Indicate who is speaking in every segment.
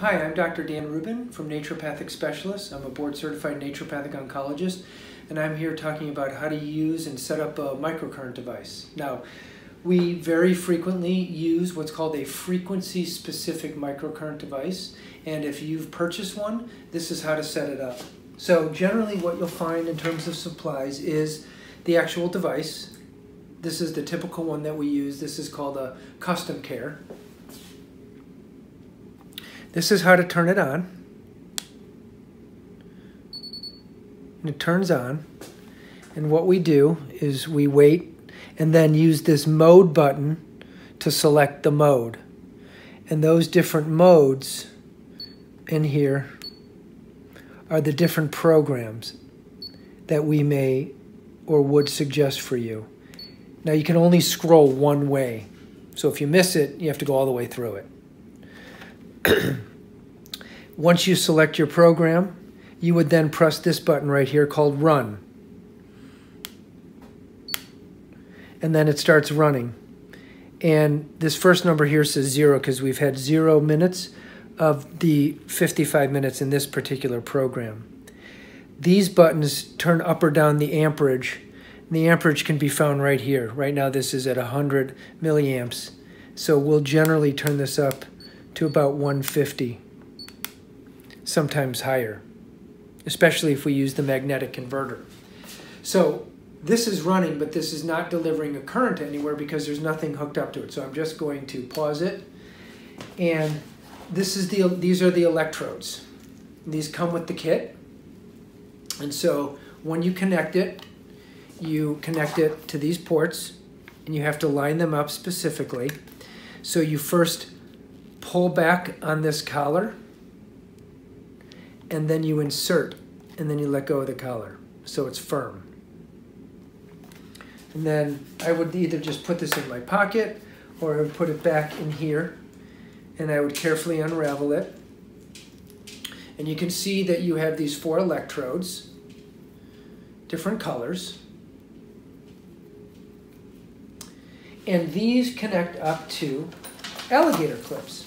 Speaker 1: Hi, I'm Dr. Dan Rubin from Naturopathic Specialists. I'm a board certified naturopathic oncologist, and I'm here talking about how to use and set up a microcurrent device. Now, we very frequently use what's called a frequency specific microcurrent device, and if you've purchased one, this is how to set it up. So, generally, what you'll find in terms of supplies is the actual device. This is the typical one that we use. This is called a CustomCare. This is how to turn it on. And it turns on. And what we do is we wait and then use this mode button to select the mode. And those different modes in here are the different programs that we may or would suggest for you. Now you can only scroll one way. So if you miss it, you have to go all the way through it. Once you select your program, you would then press this button right here called Run. And then it starts running. And this first number here says zero because we've had zero minutes of the 55 minutes in this particular program. These buttons turn up or down the amperage. And the amperage can be found right here. Right now this is at 100 milliamps. So we'll generally turn this up to about 150, sometimes higher, especially if we use the magnetic converter. So this is running, but this is not delivering a current anywhere because there's nothing hooked up to it. So I'm just going to pause it. And this is the, these are the electrodes. These come with the kit. And so when you connect it, you connect it to these ports and you have to line them up specifically. So you first pull back on this collar and then you insert and then you let go of the collar so it's firm. And then I would either just put this in my pocket or I would put it back in here and I would carefully unravel it. And you can see that you have these four electrodes, different colors. And these connect up to alligator clips.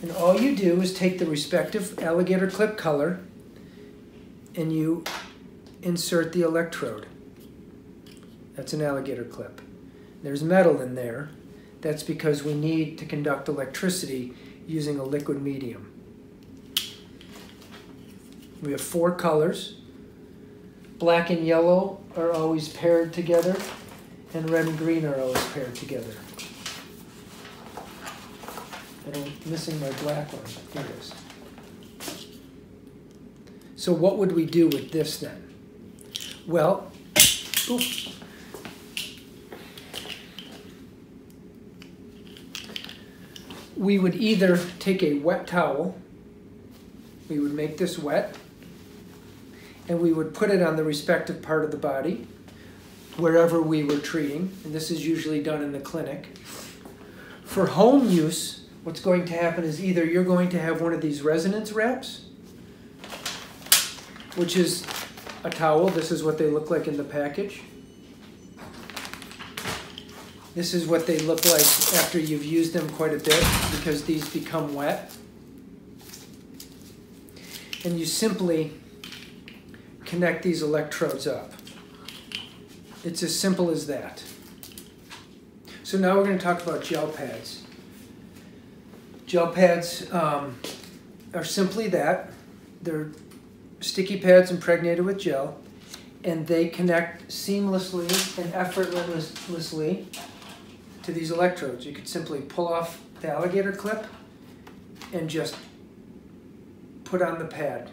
Speaker 1: And all you do is take the respective alligator clip color and you insert the electrode. That's an alligator clip. There's metal in there. That's because we need to conduct electricity using a liquid medium. We have four colors. Black and yellow are always paired together, and red and green are always paired together. And I'm missing my black one. Here it is. So what would we do with this then? Well, we would either take a wet towel, we would make this wet, and we would put it on the respective part of the body, wherever we were treating, and this is usually done in the clinic. For home use, what's going to happen is either you're going to have one of these resonance wraps, which is a towel. This is what they look like in the package. This is what they look like after you've used them quite a bit because these become wet. And you simply connect these electrodes up. It's as simple as that. So now we're going to talk about gel pads. Gel pads um, are simply that. They're sticky pads impregnated with gel, and they connect seamlessly and effortlessly to these electrodes. You could simply pull off the alligator clip and just put on the pad.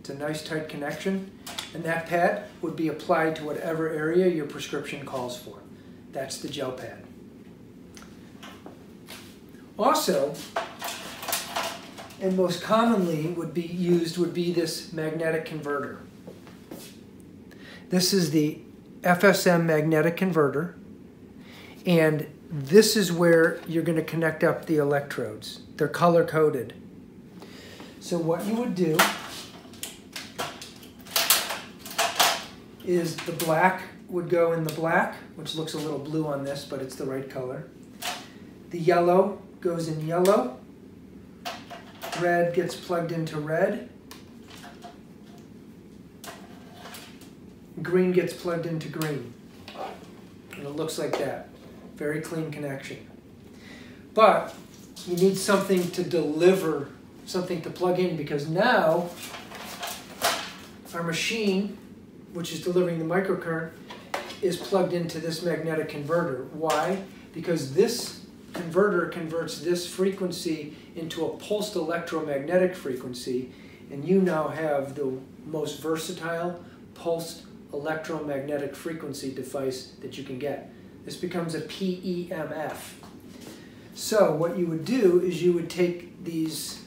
Speaker 1: It's a nice tight connection, and that pad would be applied to whatever area your prescription calls for. That's the gel pad. Also, and most commonly would be used would be this magnetic converter. This is the FSM magnetic converter, and this is where you're going to connect up the electrodes. They're color coded. So what you would do is the black would go in the black, which looks a little blue on this, but it's the right color. The yellow goes in yellow, red gets plugged into red, green gets plugged into green. And it looks like that. Very clean connection. But you need something to deliver, something to plug in because now our machine, which is delivering the microcurrent, is plugged into this magnetic converter. Why? Because this converter converts this frequency into a pulsed electromagnetic frequency, and you now have the most versatile pulsed electromagnetic frequency device that you can get. This becomes a PEMF. So what you would do is you would take these,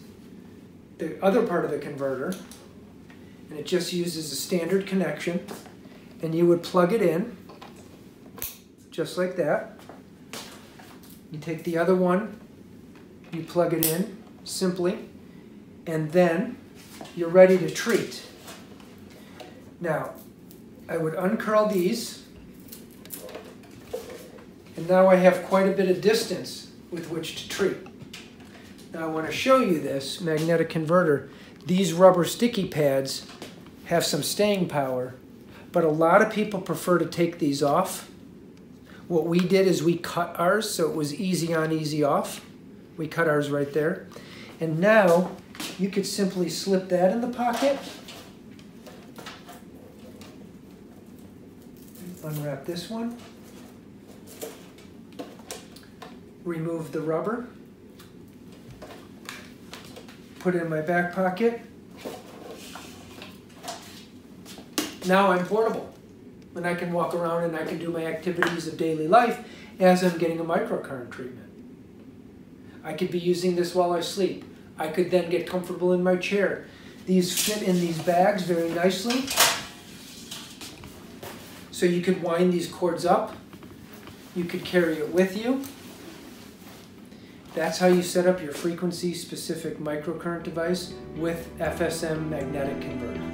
Speaker 1: the other part of the converter, and it just uses a standard connection, and you would plug it in, just like that. You take the other one, you plug it in simply, and then you're ready to treat. Now, I would uncurl these, and now I have quite a bit of distance with which to treat. Now I want to show you this magnetic converter. These rubber sticky pads have some staying power, but a lot of people prefer to take these off. What we did is we cut ours so it was easy on, easy off. We cut ours right there. And now you could simply slip that in the pocket. Unwrap this one. remove the rubber, put it in my back pocket. Now I'm portable and I can walk around and I can do my activities of daily life as I'm getting a microcurrent treatment. I could be using this while I sleep. I could then get comfortable in my chair. These fit in these bags very nicely. So you could wind these cords up. You could carry it with you. That's how you set up your frequency specific microcurrent device with FSM magnetic converter.